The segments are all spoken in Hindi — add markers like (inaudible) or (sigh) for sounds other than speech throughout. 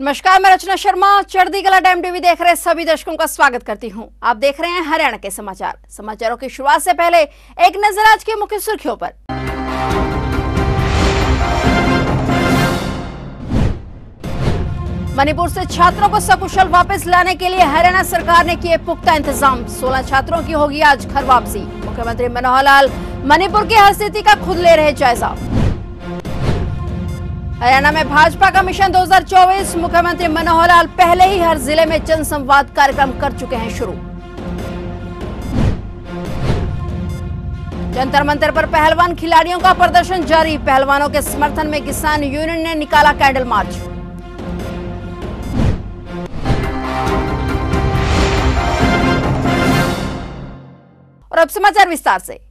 नमस्कार, मैं रचना शर्मा चढ़दी कला टाइम टीवी देख रहे सभी दर्शकों का स्वागत करती हूँ। आप देख रहे हैं हरियाणा के समाचार। समाचारों की शुरुआत से पहले एक नज़र आज की मुख्य सुर्खियों पर। मणिपुर से छात्रों को सकुशल वापस लाने के लिए हरियाणा सरकार ने किए पुख्ता इंतज़ाम। 16 छात्रों की होगी आज घर वापसी। मुख्यमंत्री मनोहर लाल मणिपुर की हर स्थिति का खुद ले रहे जायजा। हरियाणा में भाजपा का मिशन 2024 मुख्यमंत्री मनोहर लाल पहले ही हर ज़िले में जन संवाद कार्यक्रम कर चुके हैं शुरू। जंतर मंतर पर पहलवान खिलाड़ियों का प्रदर्शन जारी। पहलवानों के समर्थन में किसान यूनियन ने निकाला कैंडल मार्च। और अब समाचार विस्तार से।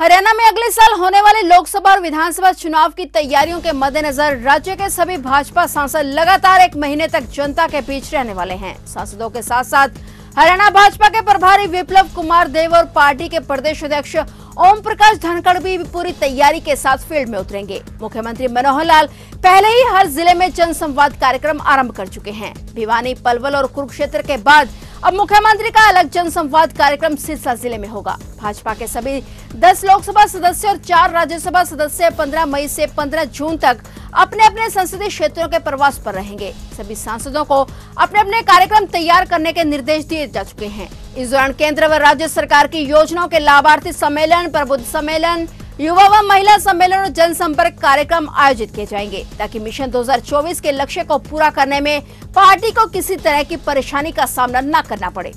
हरियाणा में अगले साल होने वाले लोकसभा और विधानसभा चुनाव की तैयारियों के मद्देनजर राज्य के सभी भाजपा सांसद लगातार एक महीने तक जनता के बीच रहने वाले हैं। सांसदों के साथ साथ हरियाणा भाजपा के प्रभारी विप्लव कुमार देव और पार्टी के प्रदेश अध्यक्ष ओम प्रकाश धनखड़ भी पूरी तैयारी के साथ फ़ील्ड में उतरेंगे। मुख्यमंत्री मनोहर लाल पहले ही हर ज़िले में जनसंवाद कार्यक्रम आरंभ कर चुके हैं। भिवानी, पलवल और कुरुक्षेत्र के बाद अब मुख्यमंत्री का अलग जनसंवाद कार्यक्रम सिरसा ज़िले में होगा। भाजपा के सभी 10 लोकसभा सदस्य और चार राज्यसभा सदस्य 15 मई से 15 जून तक अपने अपने संसदीय क्षेत्रों के प्रवास पर रहेंगे। सभी सांसदों को अपने अपने कार्यक्रम तैयार करने के निर्देश दिए जा चुके हैं। इस दौरान केंद्र व राज्य सरकार की योजनाओं के लाभार्थी सम्मेलन, प्रबुद्ध सम्मेलन युवा व महिला सम्मेलन और जनसंपर्क कार्यक्रम आयोजित किए जाएँगे, ताकि मिशन 2024 के लक्ष्य को पूरा करने में पार्टी को किसी तरह की परेशानी का सामना न करना पड़े।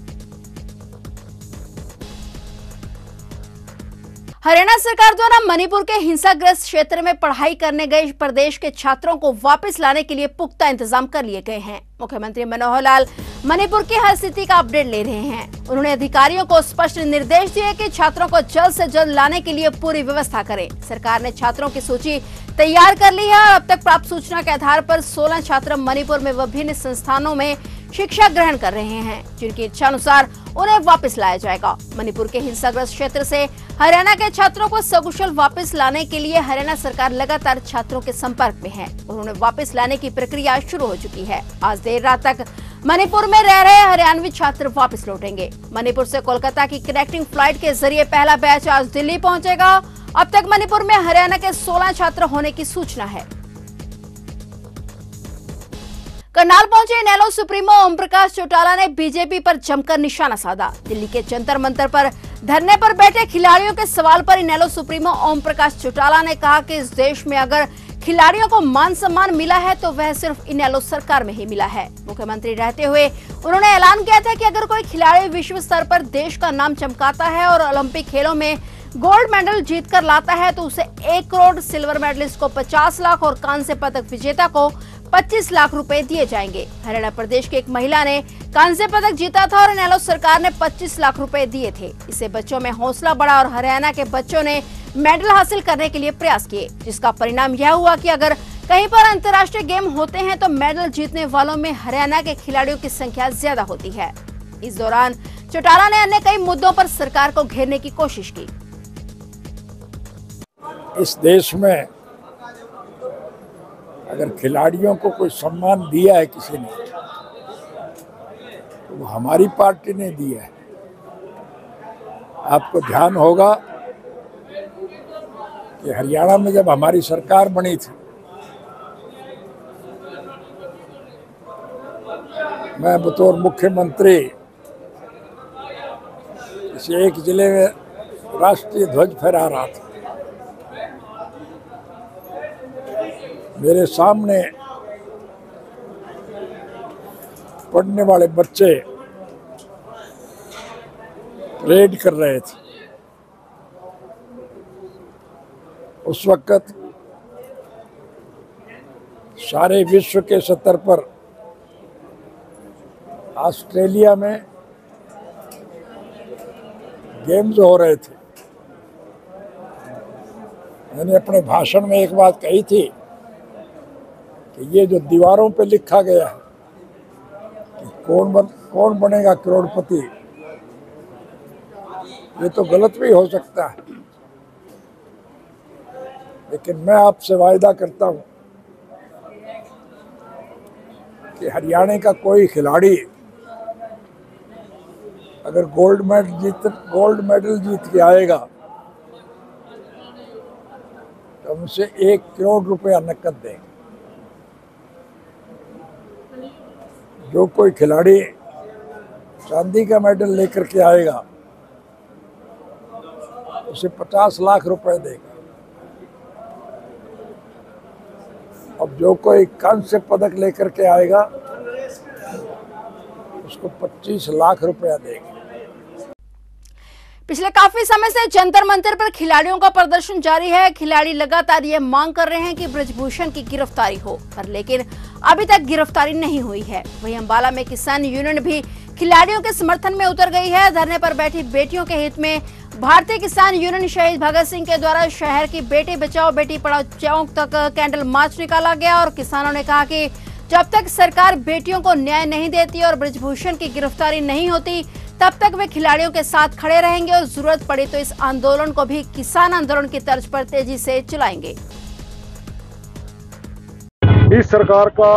हरियाणा सरकार द्वारा मणिपुर के हिंसाग्रस्त क्षेत्र में पढ़ाई करने गए प्रदेश के छात्रों को वापस लाने के लिए पुख्ता इंतज़ाम कर लिए गए हैं। मुख्यमंत्री मनोहर लाल मणिपुर की हर स्थिति का अपडेट ले रहे हैं। उन्होंने अधिकारियों को स्पष्ट निर्देश दिए कि छात्रों को जल्द से जल्द लाने के लिए पूरी व्यवस्था करें। सरकार ने छात्रों की सूची तैयार कर ली है और अब तक प्राप्त सूचना के आधार पर 16 छात्र मणिपुर में विभिन्न संस्थानों में शिक्षा ग्रहण कर रहे हैं, जिनकी इच्छा अनुसार उन्हें वापस लाया जाएगा। मणिपुर के हिंसाग्रस्त क्षेत्र से हरियाणा के छात्रों को सकुशल वापस लाने के लिए हरियाणा सरकार लगातार छात्रों के संपर्क में है। उन्होंने वापस लाने की प्रक्रिया शुरू हो चुकी है। आज देर रात तक मणिपुर में रह रहे हरियाणवी छात्र वापस लौटेंगे। मणिपुर से कोलकाता की कनेक्टिंग फ़्लाइट के ज़रिए पहला बैच आज दिल्ली पहुंचेगा। अब तक मणिपुर में हरियाणा के 16 छात्र होने की सूचना है। करनाल पहुँचे इनेलो सुप्रीमो ओम प्रकाश चौटाला ने बीजेपी पर जमकर निशाना साधा। दिल्ली के जंतर मंतर पर धरने पर बैठे खिलाड़ियों के सवाल पर इनेलो सुप्रीमो ओम प्रकाश चौटाला ने कहा कि इस देश में अगर खिलाड़ियों को मान सम्मान मिला है तो वह सिर्फ़ इनेलो सरकार में ही मिला है। मुख्यमंत्री रहते हुए उन्होंने ऐलान किया था कि अगर कोई खिलाड़ी विश्व स्तर पर देश का नाम चमकाता है और ओलंपिक खेलों में गोल्ड मेडल जीत कर लाता है तो उसे एक करोड़ सिल्वर मेडलिस्ट को 50 लाख और कांस्य पदक विजेता को 25 लाख रुपए दिए जाएँगे। हरियाणा प्रदेश की एक महिला ने कांस्य पदक जीता था और नेलो सरकार ने 25 लाख रुपए दिए थे। इससे बच्चों में हौसला बढ़ा और हरियाणा के बच्चों ने मेडल हासिल करने के लिए प्रयास किए, जिसका परिणाम यह हुआ कि अगर कहीं पर अंतर्राष्ट्रीय गेम होते हैं तो मेडल जीतने वालों में हरियाणा के खिलाड़ियों की संख्या ज़्यादा होती है। इस दौरान चौटाला ने अन्य कई मुद्दों पर सरकार को घेरने की कोशिश की। इस देश में अगर खिलाड़ियों को कोई सम्मान दिया है किसी ने तो वो हमारी पार्टी ने दिया है। आपको ध्यान होगा कि हरियाणा में जब हमारी सरकार बनी थी, मैं बतौर मुख्यमंत्री किसी एक ज़िले में राष्ट्रीय ध्वज फहरा रहा था। मेरे सामने पढ़ने वाले बच्चे परेड कर रहे थे। उस वक्त सारे विश्व के स्तर पर ऑस्ट्रेलिया में गेम्स हो रहे थे। मैंने अपने भाषण में एक बात कही थी कि ये जो दीवारों पे लिखा गया है कि कौन बन, कौन बनेगा करोड़पति, ये तो गलत भी हो सकता है। लेकिन मैं आपसे वायदा करता हूँ कि हरियाणा का कोई खिलाड़ी अगर गोल्ड मेडल जीत, गोल्ड मेडल जीत के आएगा तो हमसे एक करोड़ रुपया नकद देंगे। जो कोई खिलाड़ी चांदी का मेडल लेकर के आएगा, उसे पचास लाख रुपए देगा। अब जो कोई कांस्य पदक लेकर के आएगा, उसको 25 लाख रुपया देगा। पिछले काफ़ी समय से जंतर मंतर पर खिलाड़ियों का प्रदर्शन जारी है। खिलाड़ी लगातार ये मांग कर रहे हैं कि ब्रजभूषण की गिरफ्तारी हो, पर लेकिन अभी तक गिरफ्तारी नहीं हुई है। वहीं अम्बाला में किसान यूनियन भी खिलाड़ियों के समर्थन में उतर गई है। धरने पर बैठी बेटियों के हित में भारतीय किसान यूनियन शहीद भगत सिंह के द्वारा शहर की बेटी बचाओ बेटी पढ़ाओ चौक तक कैंडल मार्च निकाला गया और किसानों ने कहा कि जब तक सरकार बेटियों को न्याय नहीं देती और ब्रजभूषण की गिरफ्तारी नहीं होती तब तक वे खिलाड़ियों के साथ खड़े रहेंगे और ज़रूरत पड़ी तो इस आंदोलन को भी किसान आंदोलन की तर्ज पर तेज़ी से चलाएँगे। इस सरकार का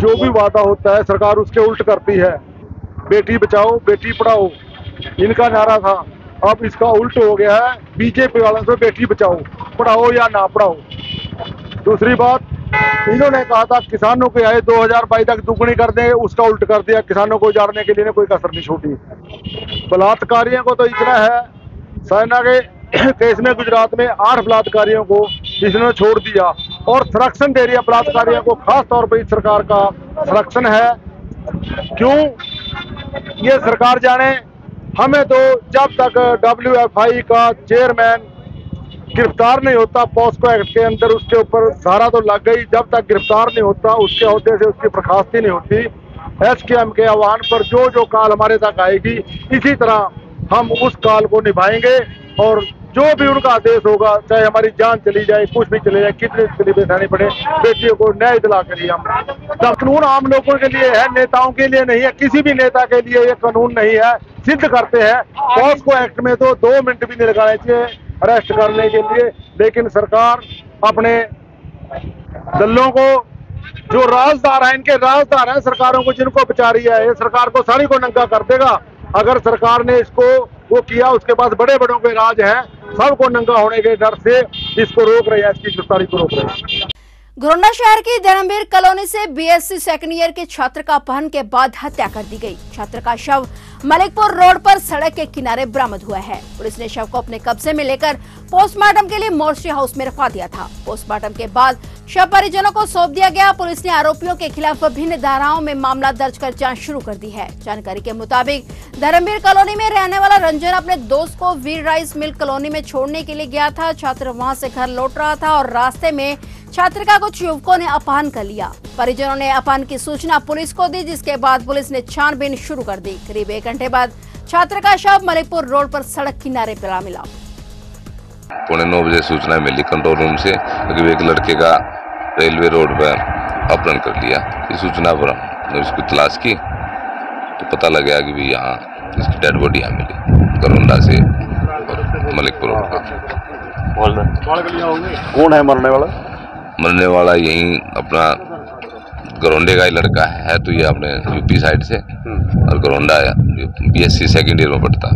जो भी वादा होता है, सरकार उसके उल्ट करती है। बेटी बचाओ, बेटी पढ़ाओ, इनका नारा था। अब इसका उल्ट हो गया है, बीजेपी वालों से बेटी बचाओ, पढ़ाओ या ना पढ़ाओ। दूसरी बात इन्होंने कहा था, किसानों के आए 2022 तक दुगनी कर दें, उसका उल्ट कर दिया। किसानों को उजाड़ने के लिए कोई कसर नहीं छूटी। बलात्कारियों को तो इतना है साइना के (clears throat) केस में गुजरात में आठ बलात्कारियों को इसने छोड़ दिया। और संरक्षण दे रही है बलात्कारियों को, खास तौर पर इस सरकार का संरक्षण है। क्यों? ये सरकार जाने, हमें तो जब तक डब्ल्यूएफआई का चेयरमैन गिरफ़्तार नहीं होता पॉस्को एक्ट के अंदर उसके ऊपर धारा तो लग गई। जब तक गिरफ़्तार नहीं होता, उसके अहदे से उसकी बर्खास्ती नहीं होती। एस के एम के आह्वान पर जो जो काल हमारे तक आएगी, इसी तरह हम उस काल को निभाएँगे और जो भी उनका आदेश होगा, चाहे हमारी जान चली जाए, कुछ भी चले जाए, कितनी तकलीफें सहनी पड़े, बेटियों को न्याय दिला ही हम कानून आम लोगों के लिए है, नेताओं के लिए नहीं है, किसी भी नेता के लिए ये कानून नहीं है, सिद्ध करते हैं। पॉस्को एक्ट में तो दो मिनट भी नहीं लगाने चाहिए। अरेस्ट करने के लिए लेकिन सरकार अपने दलों को, जो राजदार है, इनके राजदार हैं सरकारों को, जिनको बचा रही है, ये सरकार को सारी को नंगा कर देगा। अगर सरकार ने इसको, वो किया, उसके पास बड़े बड़ों के राज हैं, सबको नंगा होने के डर से इसको रोक रहे हैं, इसकी गिरफ्तारी को रोक रहे हैं। घोरना शहर की धर्मवीर कॉलोनी से बीएससी सेकेंड ईयर के छात्र का अपहरण के बाद हत्या कर दी गई। छात्र का शव मलिकपुर रोड पर सड़क के किनारे बरामद हुआ है। पुलिस ने शव को अपने कब्जे में लेकर पोस्टमार्टम के लिए मोर्ची हाउस में रखवा दिया था। पोस्टमार्टम के बाद शव परिजनों को सौंप दिया गया। पुलिस ने आरोपियों के खिलाफ विभिन्न धाराओं में मामला दर्ज कर जाँच शुरू कर दी है। जानकारी के मुताबिक धर्मवीर कॉलोनी में रहने वाला रंजन अपने दोस्त को वीर राइस मिल कॉलोनी में छोड़ने के लिए गया था। छात्र वहाँ से घर लौट रहा था और रास्ते में छात्र का कुछ युवकों ने अपहरण कर लिया। परिजनों ने अपहरण की सूचना पुलिस को दी, जिसके बाद पुलिस ने छानबीन शुरू कर दी। करीब एक घंटे बाद छात्र का शव मलिकपुर रोड पर सड़क किनारे पर मिला। पौने नौ बजे सूचना मिली कंट्रोल रूम से कि एक लड़के का रेलवे रोड पर अपहरण कर लिया। इस सूचना पर हमने उसकी तलाश की तो पता लगा कि भी यहाँ इसकी डेड बॉडी यहाँ मिली करोंडा से मलिकपुर रोड पर। कौन है मरने वाला? मरने वाला यहीं अपना गरोंडे का ही लड़का है तो ये अपने यूपी साइड से और गरोंडा सी सेकेंड ईयर में पढ़ता।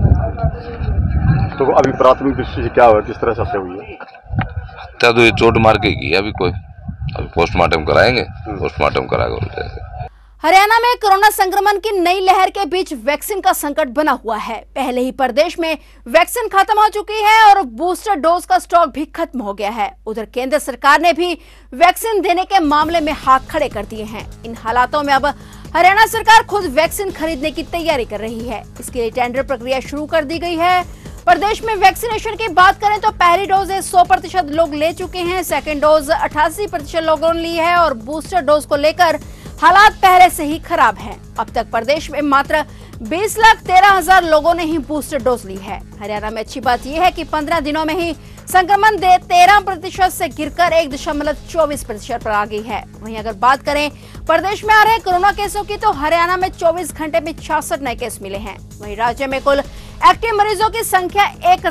तो अभी प्राथमिक दृष्टि से क्या हुआ किस तरह से हत्या हुई है? हत्या तो ये चोट मार के की अभी कोई। अभी पोस्टमार्टम कराएँगे पोस्टमार्टम करा कर हरियाणा में कोरोना संक्रमण की नई लहर के बीच वैक्सीन का संकट बना हुआ है। पहले ही प्रदेश में वैक्सीन खत्म हो चुकी है और बूस्टर डोज का स्टॉक भी खत्म हो गया है। उधर केंद्र सरकार ने भी वैक्सीन देने के मामले में हाथ खड़े कर दिए हैं। इन हालातों में अब हरियाणा सरकार खुद वैक्सीन खरीदने की तैयारी कर रही है। इसके लिए टेंडर प्रक्रिया शुरू कर दी गई है। प्रदेश में वैक्सीनेशन की बात करें तो पहली डोज 100 प्रतिशत लोग ले चुके हैं, सेकेंड डोज अठासी प्रतिशत लोगों ने ली है और बूस्टर डोज को लेकर हालात पहले से ही खराब हैं। अब तक प्रदेश में मात्र 20 लाख तेरह हज़ार लोगों ने ही बूस्टर डोज ली है। हरियाणा में अच्छी बात यह है कि 15 दिनों में ही संक्रमण दे तेरह प्रतिशत से गिरकर एक दशमलव चौबीस प्रतिशत पर आ गई है। वहीं अगर बात करें, प्रदेश में आ रहे कोरोना केसों की तो हरियाणा में 24 घंटे में छियासठ नए केस मिले हैं। वहीं राज्य में कुल एक्टिव मरीजों की संख्या एक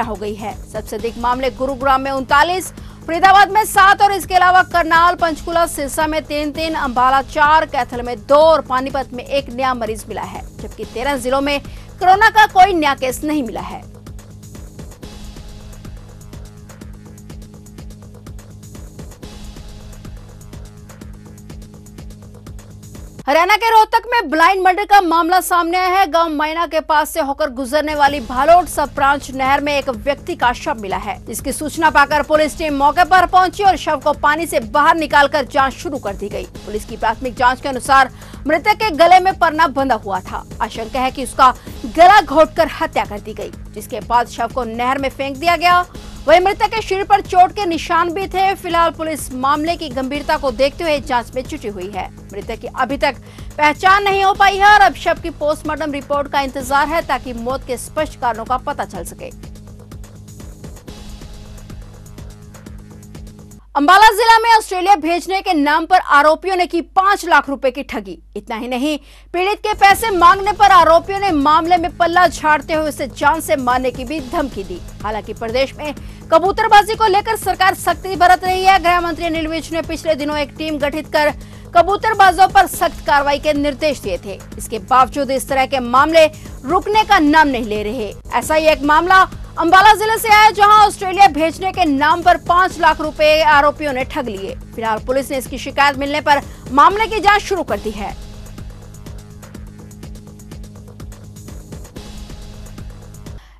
हो गई है। सबसे अधिक मामले गुरुग्राम में उनतालीस फरीदाबाद में सात और इसके अलावा करनाल, पंचकुला, सिरसा में तीन तीन, अंबाला चार, कैथल में दो और पानीपत में एक नया मरीज़ मिला है, जबकि तेरह जिलों में कोरोना का कोई नया केस नहीं मिला है। हरियाणा के रोहतक में ब्लाइंड मर्डर का मामला सामने आया है। गाँव मैना के पास से होकर गुजरने वाली भालोट सब ब्रांच नहर में एक व्यक्ति का शव मिला है। जिसकी सूचना पाकर पुलिस टीम मौके पर पहुँची और शव को पानी से बाहर निकालकर जाँच शुरू कर दी गई। पुलिस की प्राथमिक जाँच के अनुसार मृतक के गले में परना बंधा हुआ था। आशंका है कि उसका गला घोटकर हत्या कर दी गई, जिसके बाद शव को नहर में फेंक दिया गया वहीं मृतक के शरीर पर चोट के निशान भी थे। फ़िलहाल पुलिस मामले की गंभीरता को देखते हुए जाँच में जुटी हुई है। मृतक की अभी तक पहचान नहीं हो पाई है और अब शव की पोस्टमार्टम रिपोर्ट का इंतज़ार है ताकि मौत के स्पष्ट कारणों का पता चल सके। अंबाला जिला में ऑस्ट्रेलिया भेजने के नाम पर आरोपियों ने की पाँच लाख रुपए की ठगी। इतना ही नहीं, पीड़ित के पैसे मांगने पर आरोपियों ने मामले में पल्ला झाड़ते हुए उसे जान से मारने की भी धमकी दी। हालाँकि प्रदेश में कबूतरबाजी को लेकर सरकार सख्ती बरत रही है। गृह मंत्री अनिल विज ने पिछले दिनों एक टीम गठित कर कबूतरबाजों पर सख्त कार्रवाई के निर्देश दिए थे। इसके बावजूद इस तरह के मामले रुकने का नाम नहीं ले रहे। ऐसा ही एक मामला अंबाला ज़िले से आया, जहाँ ऑस्ट्रेलिया भेजने के नाम पर पाँच लाख रुपए आरोपियों ने ठग लिए। फ़िलहाल पुलिस ने इसकी शिकायत मिलने पर मामले की जाँच शुरू कर दी है।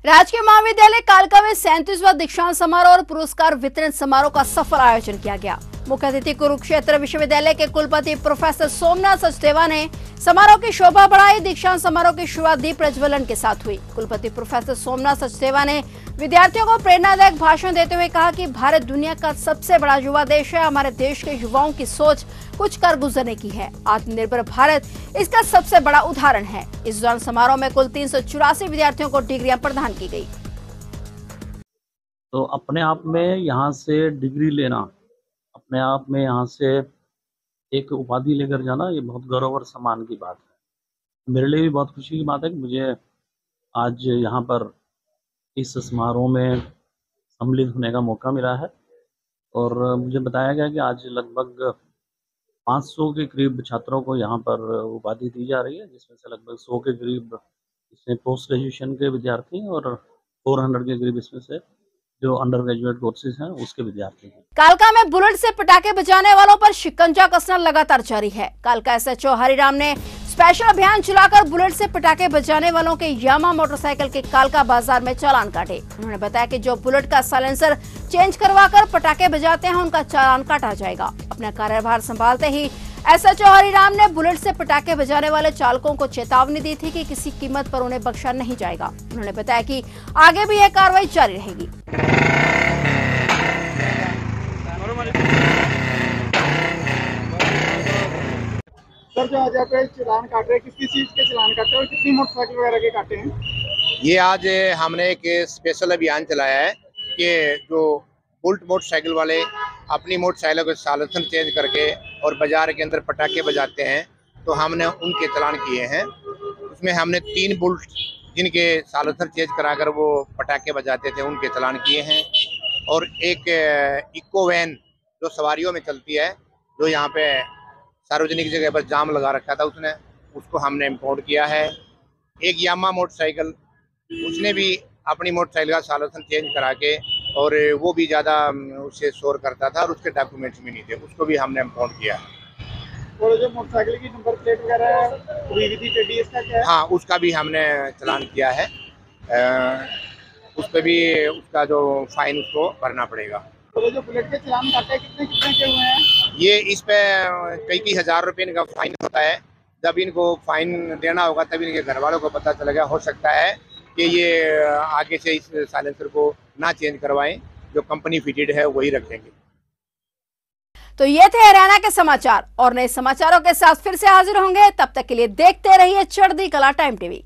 राजकीय महाविद्यालय कालका में सैंतीसवा दीक्षांत समारोह और पुरस्कार वितरण समारोह का सफल आयोजन किया गया। मुख्य अतिथि कुरुक्षेत्र विश्वविद्यालय के कुलपति प्रोफेसर सोमनाथ सचदेवा ने समारोह की शोभा बढ़ाई, दीक्षांत समारोह की शुरुआत दीप प्रज्वलन के साथ हुई। कुलपति प्रोफेसर सोमनाथ सचदेवा ने विद्यार्थियों को प्रेरणादायक भाषण देते हुए कहा कि भारत दुनिया का सबसे बड़ा युवा देश है। हमारे देश के युवाओं की सोच कुछ कर गुजरने की है। आत्मनिर्भर भारत इसका सबसे बड़ा उदाहरण है। इस दौरान समारोह में कुल तीन सौ चौरासी विद्यार्थियों को डिग्रियाँ प्रदान की गई तो अपने आप में यहाँ से डिग्री लेना अपने आप में यहाँ से एक उपाधि लेकर जाना, ये बहुत गौरव और सम्मान की बात है। मेरे लिए भी बहुत खुशी की बात है कि मुझे आज यहाँ पर इस समारोह में सम्मिलित होने का मौका मिला है और मुझे बताया गया कि आज लगभग 500 के करीब छात्रों को यहाँ पर उपाधि दी जा रही है, जिसमें से लगभग 100 के करीब इसमें पोस्ट ग्रेजुएशन के विद्यार्थी और 400 के करीब इसमें से जो अंडर ग्रेजुएट कोर्सेज हैं, उसके विद्यार्थी हैं। कालका में बुलेट से पटाखे बजाने वालों पर शिकंजा कसना लगातार जारी है। कालका एसएचओ हरिराम ने स्पेशल अभियान चलाकर बुलेट से पटाखे बजाने वालों के यामा मोटरसाइकिल के कालका बाज़ार में चालान काटे। उन्होंने बताया कि जो बुलेट का साइलेंसर चेंज करवाकर पटाखे बजाते हैं, उनका चालान काटा जाएगा। अपना कार्यभार संभालते ही एसएचओ हरिराम ने बुलेट से पटाखे बजाने वाले चालकों को चेतावनी दी थी कि किसी कीमत पर उन्हें बख्शा नहीं जाएगा। उन्होंने बताया कि आगे भी यह कार्रवाई जारी रहेगी। सर जो आज आप चलान काट रहे हैं किस किस चीज़ के चलान काटे हैं और कितनी मोटरसाइकिल वगैरह के काटे हैं? ये आज हमने एक स्पेशल अभियान चलाया है कि जो बुल्ट मोटरसाइकिल वाले अपनी मोटरसाइकिलों के सालसन चेंज करके और बाज़ार के अंदर पटाखे बजाते हैं तो हमने उनके चलान किए हैं। उसमें हमने तीन बुल्ट जिनके सालसन चेंज कराकर वो पटाखे बजाते थे, उनके चलान किए हैं। और एक इको वैन जो सवारियों में चलती है, जो यहाँ पे सार्वजनिक जगह पर जाम लगा रखा था उसने, उसको हमने इम्पोर्ट किया है। एक यामा मोटरसाइकिल, उसने भी अपनी मोटरसाइकिल का सालोसन चेंज करा के और वो भी ज़्यादा उससे शोर करता था और उसके डॉक्यूमेंट्स भी नहीं थे। उसको भी हमने इम्पोर्ट किया और जो मोटरसाइकिल की नंबर प्लेट वगैरह है हाँ? उसका भी हमने चलान किया है। उस पर भी उसका जो फाइन उसको भरना पड़ेगा। जो बुलेट के चलान काटे कितने कितने के हुए हैं? ये इस पे कई कई हज़ार रुपए इनका फाइन होता है। जब इनको फाइन देना होगा तब इनके घर वालों को पता चलेगा हो सकता है कि ये आगे से इस साइलेंसर को ना चेंज करवाएँ, जो कंपनी फिटेड है, वही रखेंगे तो ये थे हरियाणा के समाचार, और नए समाचारों के साथ फिर से हाजिर होंगे। तब तक के लिए देखते रहिए चढ़ दी कला, टाइम टीवी।